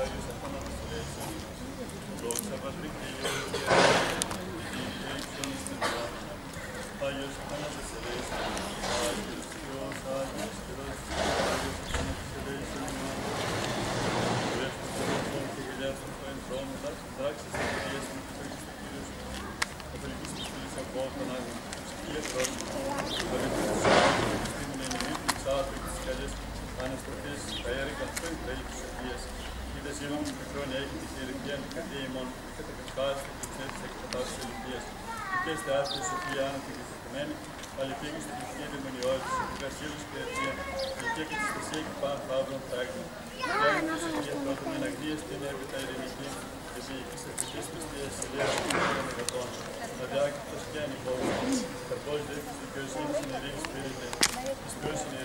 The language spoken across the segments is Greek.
Άγιος Θεός, Άγιος Αθανασιλέσιος, δόξα Πατρί και Υιό και Αγίος στην Άγιος Αθανασιλέσιος, Άγιος Θεός, Άγιος Θεός, Άγιος Αθανασιλέσιος, Δεύτερος Θεός και Γελιάς των Θρόνων, δράξεις της Αγίας μου και Χριστού Κύριος, Καθολικής Χριστής Απόστον, Άγιον Κύριος, αναστροφής αέρη καθόλου τέλει της Σοφίας. Είδες ήμουν και χρόνια έχει τη χειρουργία του καρδία ημών και κατακατφάσει και τις έτσι εκπατάσεις της Ολυμπίας. Και είστε άθλη Σοφία άνωθη και θετημένη, αλλά πήγε στην πληθυκή δαιμονιότητα, σε δικασίλους και αιτία, και εκεί και τη θεσία και πάνω φαύρων φράγμα. Και αν τη Σοφία πρώτον εν αγνία στην έπειτα ειρηνική, και ποιητής ευτυχής πιστείας ηλίας και των εργατών. Αδιάκριτος και ανυπόψητος, καρπός δείχνης δικαιοσύνης εν ειρήνη σπίρεται, της ποιος είναι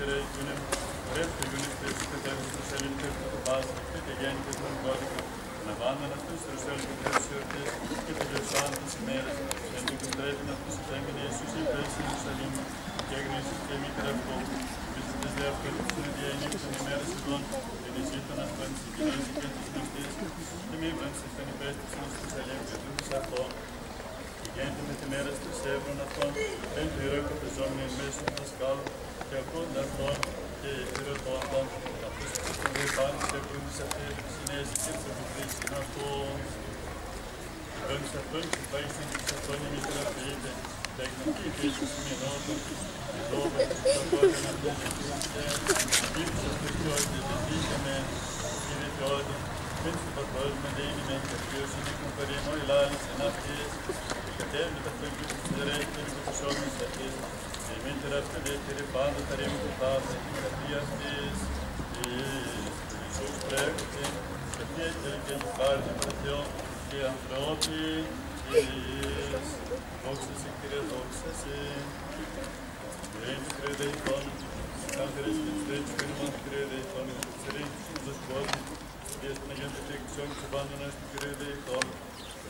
ειρήνη. Και μη βρέξεις τον υπέστηση στους Αγίους και τους αυτών. Γέννη με τη μέρα στους έβρων αυτών, δεν του ηρώκο πεζόμενοι μέσω του δασκάλου και ακούντα αυτών και ηρωτών των, αυτούς που στον διεπάνη σε βρούμεις αυτές τις συνέσεις και τις αποκρίσεις αυτών. Βρούμεις αυτών και πάει στην της αυτών η μήτρα ποιείται, τα εγνωτή και ίσως σημειωνόταν, η δόβα και τα κόρια να μην και ήρθες αυτούς και όλοι δεν δίκαμε, κύριε Θεόδη, Πέντε πατρός με δίνει με καθίος είναι κομπαριμό ηλάλης εν αυτής και κατέβει τα φέγγι του στερέει και με τους όρμους αυτής και μην τεραστελεύκαιρε πάντα τα ρήμου του τάφη την καρδία αυτής και Ιησούς πρέκοτε και ποια και και του χάρτη με Θεό και ανθρώποι της δόξα σε Κύριε δόξα σε Ειρήνη Κύριε Δεϊτών Κάθε και τις ρέτσες που είναι μόνο Κύριε Δεϊτών και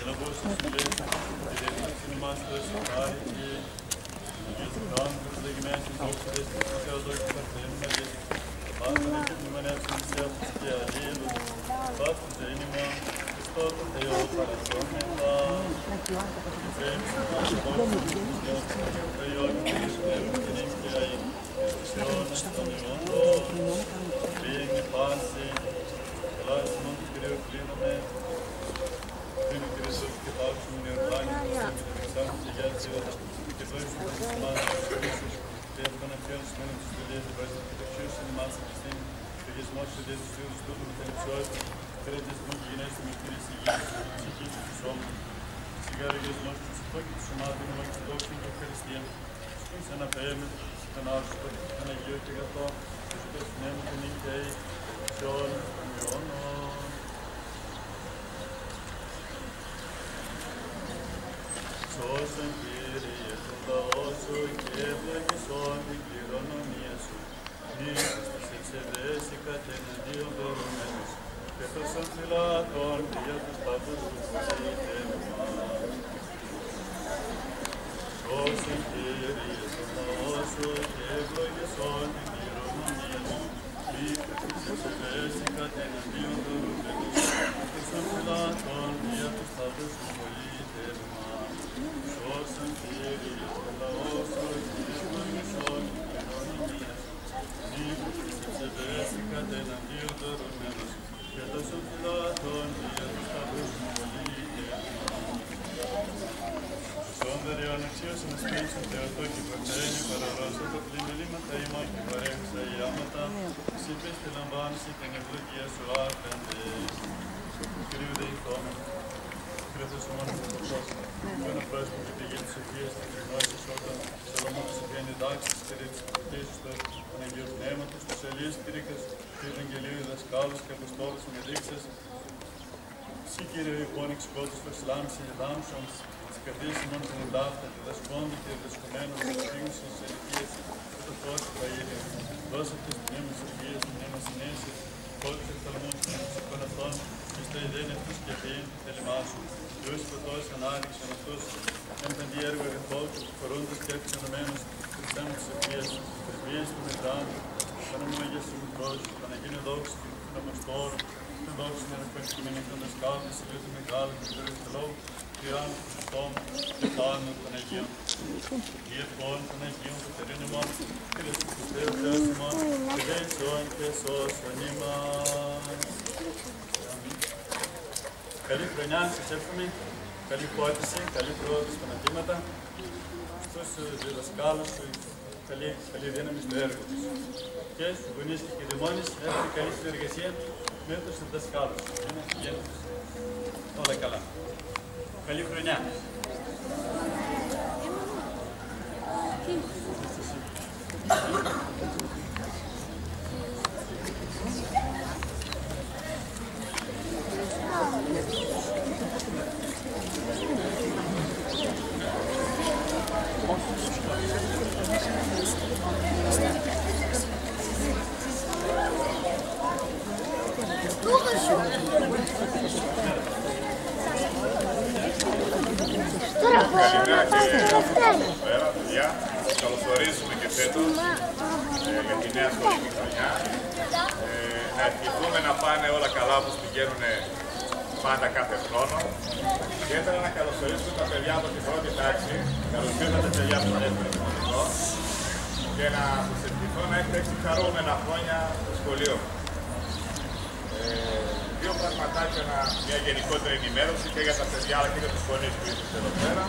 Yılbaşında dediğimiz üniversitesi tarihi, yüzyıldan hızlı gimersin, ortadesi, çıkardık, saklayınmadık. Bazıları numarasını siyaset geldi, bazı zeynima, bazı teyoğulları sormenta. Zeynimizin bazı borçlu, teyoğulları benim diyeyim. Teyoğulları tanıyordu, benim bazı, klasımın kırıklığını mevcut. Anna Jürgen Gatter, Stütz Nemten in Day, John Miono. Σώσον Κύριε τον λαός σου και ευλογησόν την κληρονομία σου. Νίκης της εξεδέση κατεναντίον δωρουμένους και τόσων φυλάτων και για τους παππούς του πολίτε μας. Σώσον Κύριε τον λαός σου και ευλογησόν την κληρονομία σου. Νίκης της εξεδέση κατεναντίον δωρουμένους και τόσων φυλάτων και για τους παππούς του πολίτε μας. Σώσον Κύριε τον λαό σου και ευλογησόν την κληρονομία σου. Νίκης της εξεδέση κατεναντίον δωρουμένους και τόσων φυλάτων και για τους παππούς του πολίτε μας. Σώσον δωρεών αξίωσαν να σπίτι Θεοτό και προκαιρένει παραρώσα τα πλημελήματα ημών και παρέχουσα η άματα. Εσύ πες τη λαμβάνωση την ευλογία σου άπεντες. Κυρίου δε ηθόμαι. Κύριε Θεός μόνος θα το πρόσωπο. Που ένα πρόσωπο και τη γη της Σοφίας και της γνώση όταν Σολομώνας επιένει δάξεις και της προτήσεις του Αγίου Πνεύματος, τους Ελίες Κήρυκας, του Ευαγγελίους δασκάλους και Αποστόλους με δείξες, Εσύ Κύριε λοιπόν εξηκότης του Ισλάμ σε δάμψον, τις καρδίες ημών την εντάφτα, τη δασκόντη και δασκομένων της ευθύνης της ελικίας και το φως του Παΐρια. Δώσε της πνεύμας ελικίας, πνεύμα συνέσης, κόλλης οφθαλμών και της εικοναθών, και στο ιδέν αυτούς και ποιήν τη θέλημά σου. Διούς φωτός ανάρριξαν αυτούς, εν πεντή έργο ερεθόλ και φορούντας και εξενωμένους, χριστιαν της Σοφίας, πρεσβείες του Μετράν, Πανέμονα Αγίας του Μικρός, Παναγίνε δόξη και του Φιναμαστόρου, την δόξη να επανεκκοιμενεί των δασκάλων της Ηλίου του Μεγάλου και του Ριστελού, Ιωάνν του Χριστόν και θάνου των Αγίων. Η ευχών των Αγίων Κατερίνου μας, Κύριε του Χριστέου Θεός ημών, και δέησον και σώσον ημάς. Αμήν. Καλή χρονιά σας εύχομαι, καλή πότιση, καλή πρόοδο στα μαθήματα, στους διδασκάλους, καλή, καλή δύναμη στο έργο τους. Και στους γονείς και κηδεμόνες έχουμε καλή συνεργασία με τους διδασκάλους. Για να πηγαίνουν όλα καλά. Kalikrune. Ευχηθούμε να πάνε όλα καλά όπως πηγαίνουν πάντα κάθε χρόνο. Ιδιαίτερα να καλωσορίσουμε τα παιδιά από την πρώτη τάξη. Καλώς ήρθατε παιδιά από τον δεύτερο δημοτικό. Και να σας ευχηθώ να έχετε έξι χαρούμενα χρόνια στο σχολείο. Ε, δύο πραγματάκια, ένα- μια γενικότερη ενημέρωση και για τα παιδιά αλλά και για τους γονείς που είστε εδώ πέρα.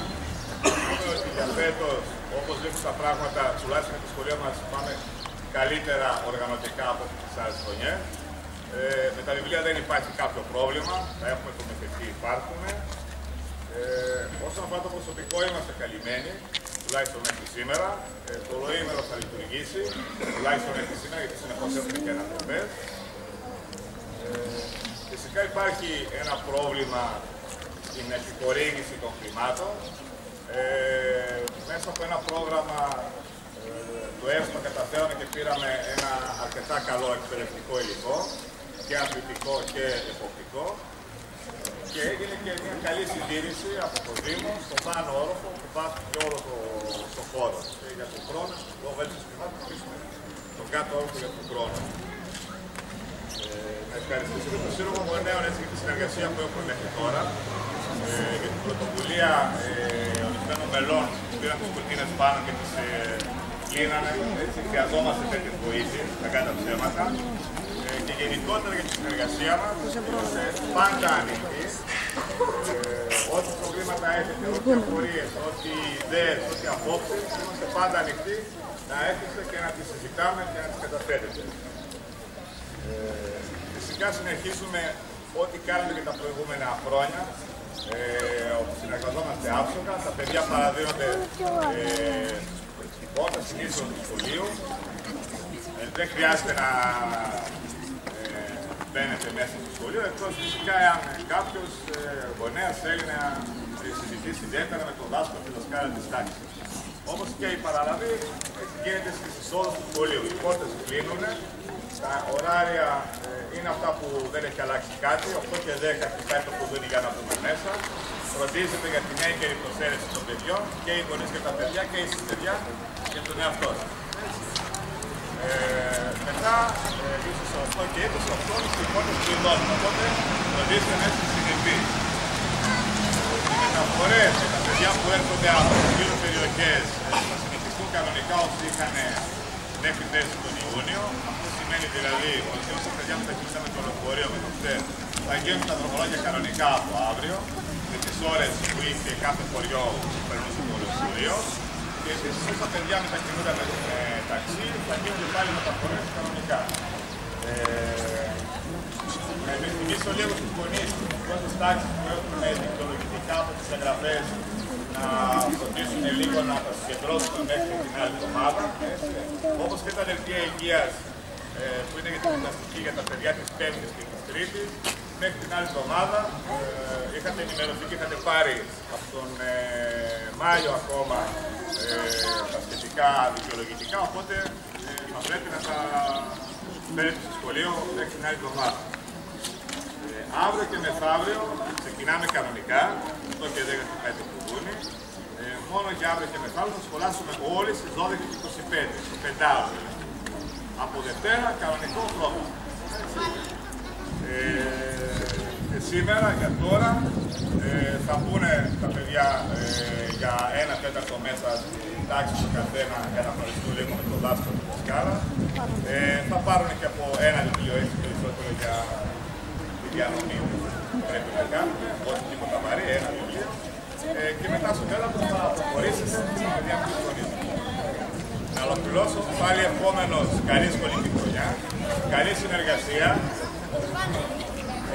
Πούμε ότι για φέτος, όπως δείχνουν τα πράγματα, τουλάχιστον στη σχολεία μας πάμε καλύτερα οργανωτικά από τις άλλες χρονιές. Ε, με τα βιβλία δεν υπάρχει κάποιο πρόβλημα, τα έχουμε προμηθευτεί, υπάρχουν. Ε, όσον αφορά το προσωπικό είμαστε καλυμμένοι, τουλάχιστον μέχρι σήμερα. Ε, το ολοήμερο θα λειτουργήσει, τουλάχιστον μέχρι σήμερα, γιατί συνεχώς έχουμε και ανατροπές. Φυσικά υπάρχει ένα πρόβλημα στην επιχορήγηση των χρημάτων. Ε, μέσα από ένα πρόγραμμα ε, του ΕΣΠΑ καταφέραμε και πήραμε ένα αρκετά καλό εκπαιδευτικό υλικό και αμυντικό και εποπτικό και έγινε και μια καλή συντήρηση από το Δήμο στον πάνω όροφο που βάζει και όλο το, το χώρο. Και για τον χρόνο, το βέλτιστο χρημάτων, θα αφήσουμε τον κάτω όροφο για τον χρόνο. Ε, να ευχαριστήσω και τον Σύλλογο Γονέων έτσι για τη συνεργασία που έχουμε μέχρι τώρα. Ε, για την πρωτοβουλία ε, ορισμένων μελών που πήραν τις κουρτίνες πάνω και τις ε, κλείνανε. Έτσι χρειαζόμαστε τέτοιες βοήθειες, τα κάτω ψέματα. Ε, και γενικότερα για τη συνεργασία μας, είμαστε πάντα ανοιχτοί. Ε, ό,τι προβλήματα έχετε, ό,τι απορίες, ό,τι ιδέες, ό,τι απόψεις, είμαστε πάντα ανοιχτοί να έρχεστε και να τις συζητάμε και να τις καταθέτετε. Ε, φυσικά συνεχίζουμε ό,τι κάνουμε και τα προηγούμενα χρόνια. Ε, όπου συνεργαζόμαστε άψογα, τα παιδιά παραδίδονται ε, όταν συνήθως του σχολείου. Ε, δεν χρειάζεται να ε, μπαίνετε μέσα στο σχολείο, εκτός φυσικά εάν κάποιος ε, γονέας θέλει να συζητήσει ιδιαίτερα με τον δάσκαλο και δασκάλα της τάξης. Όπως και η παραλαβή έτσι γίνεται στις εισόδους του σχολείου. Οι πόρτες κλείνουν, τα ωράρια ε, είναι αυτά που δεν έχει αλλάξει κάτι, 8 και 10 κοιτάει το κουδούνι για να μπούμε μέσα. Φροντίζεται για την έγκαιρη προσέλευση των παιδιών και οι γονείς και τα παιδιά και οι παιδιά και τον εαυτό σας. Ε, μετά, ε, ίσως 8 και 20, 8 και οι πόρτες κλειδώνουν, οπότε φροντίστε να είστε συνεπείς. Οι μεταφορές για τα παιδιά που έρχονται από γύρω περιοχές ε, θα συνεχιστούν κανονικά όσοι είχαν μέχρι πέρσι τον Ιούνιο. Αυτό σημαίνει δηλαδή ότι όσα παιδιά μετακινήσαμε το λεωφορείο με το ΦΤΕ θα γίνουν τα δρομολόγια κανονικά από αύριο, με τις ώρες που είχε κάθε χωριό που περνούσε το λεωφορείο. Και επίσης όσο τα παιδιά μετακινούνται με ε, ταξί, θα γίνονται πάλι μεταφορές κανονικά. Ε, να υπενθυμίσω λίγο στους γονείς τις πρώτες τάξεις που έχουν δικαιολογητικά από τις εγγραφές να φροντίσουν λίγο να τα συγκεντρώσουν μέχρι την άλλη εβδομάδα. Όπως και τα δελτία υγείας ε, που είναι για την γυμναστική για τα παιδιά της Πέμπτης και της Τρίτης. Μέχρι την άλλη εβδομάδα ε, είχατε ενημερωθεί και είχατε πάρει από τον ε, Μάιο ακόμα ε, τα σχετικά δικαιολογητικά, οπότε ε, θα πρέπει να τα φέρετε στο σχολείο μέχρι την άλλη εβδομάδα. Ε, αύριο και μεθαύριο ξεκινάμε κανονικά, 8 και 10 και 5 του Δούνη. Ε, μόνο για αύριο και μεθαύριο θα σχολάσουμε όλοι στις 12 και 25, στο πεντάωρο. δηλαδή. Από Δευτέρα κανονικό πρόγραμμα. Ε, και σήμερα, για τώρα, ε, θα πούνε τα παιδιά ε, για ένα τέταρτο μέσα στην τάξη του καθένα για να γνωριστούν λίγο με τον δάσκαλο του δασκάλα. Ε, θα πάρουν και από ένα βιβλίο έτσι περισσότερο για τη διανομή που πρέπει να κάνουμε, όχι τίποτα βαρύ, ένα βιβλίο. Ε, και μετά στο τέλος θα προχωρήσετε στα παιδιά που συμφωνήσουν. Να ολοκληρώσω πάλι επόμενος καλή σχολική χρονιά, καλή συνεργασία.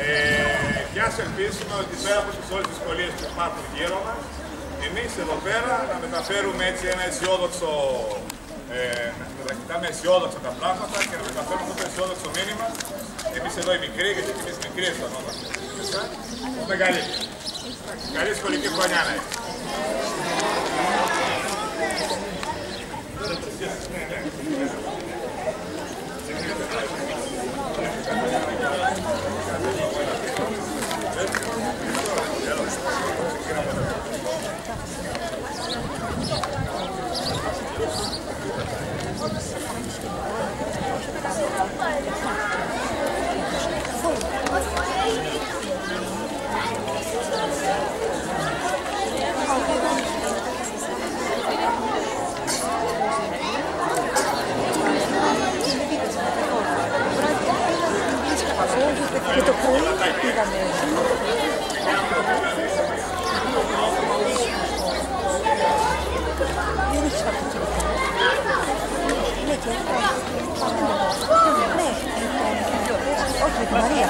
Ε, και ας ελπίσουμε ότι πέρα από τις όλες τις σχολείες που υπάρχουν γύρω μας, εμείς εδώ πέρα να μεταφέρουμε έτσι ένα αισιόδοξο, ε, να κοιτάμε αισιόδοξα τα πράγματα και να μεταφέρουμε αυτό το αισιόδοξο μήνυμα. Εμείς εδώ οι μικροί, γιατί και εμείς μικροί αισθανόμαστε. Μέσα, ως μεγαλύτεροι. Καλή σχολική χρονιά να έχετε. Και το πρωί πήγαμε. Δεν έχεις φανταστεί. Ναι, και Ναι, όχι με τη Μαρία.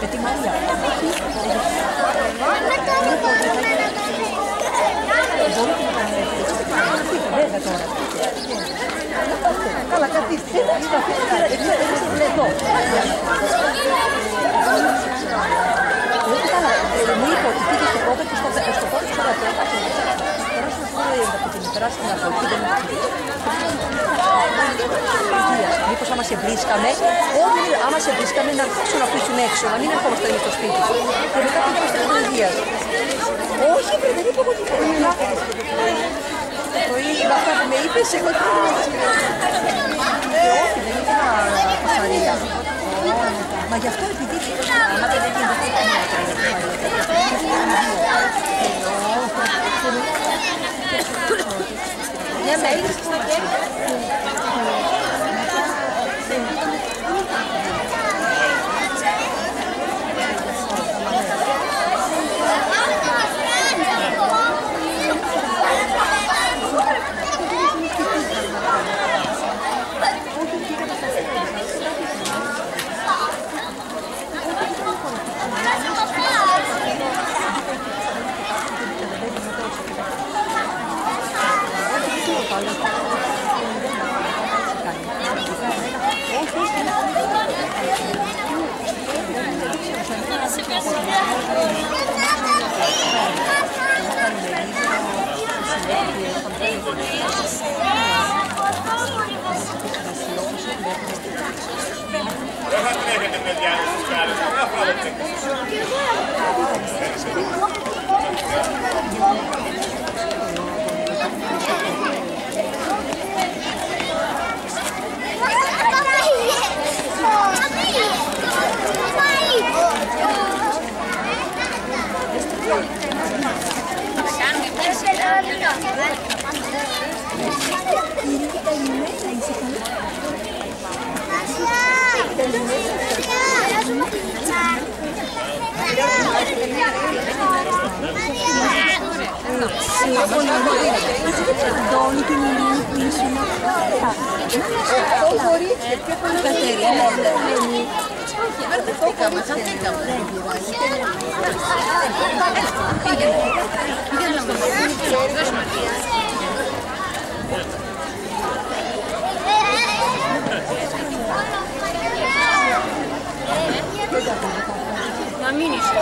Με τη Μαρία. Όχι. Μπορείτε να κάνετε. Βέβαια τώρα. Καλά, καθίστε. Καθίστε. Καθίστε. Εδώ. Όχι καλά. Μου είπε ότι πήγε στο κόμμα και στο στο κόμμα στο γραφείο. Περάσουμε στο κόμμα από την περάσουμε από εκεί. Δεν Μήπως άμα σε βρίσκαμε, όχι άμα σε βρίσκαμε να αρχίσουν να αφήσουν έξω, να μην ερχόμαστε εμείς στο σπίτι. Και μετά πήγαμε στην Υγείας. Όχι, βρε, δεν είπα εγώ τίποτα. Το πρωί με αυτά που με είπες, εγώ τι δεν Όχι, δεν ήθελα πασαρία. Μα γι' αυτό επειδή άμα δεν έγινε Ναι, με είδες στο Thank you. Caterina. 紙にした。